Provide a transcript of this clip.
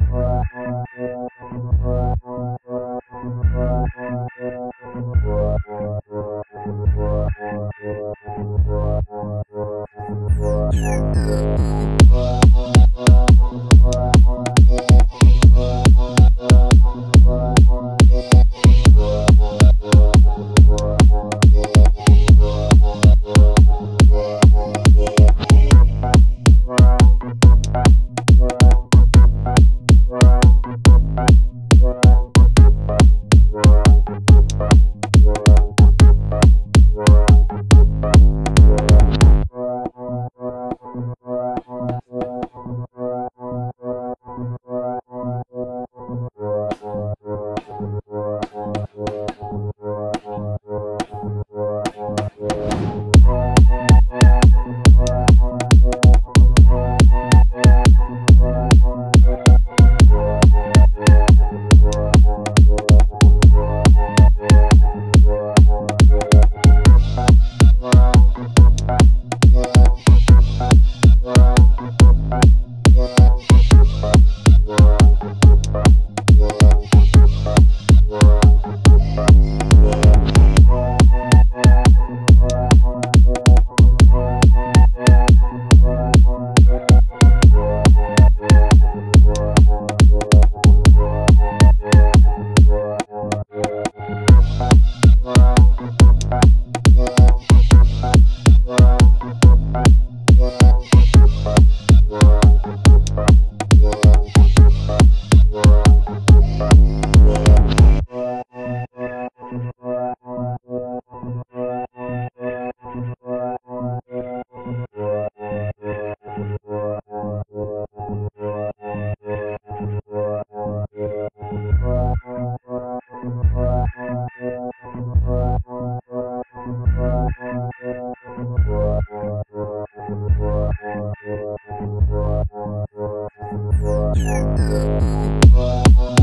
Yeah. Música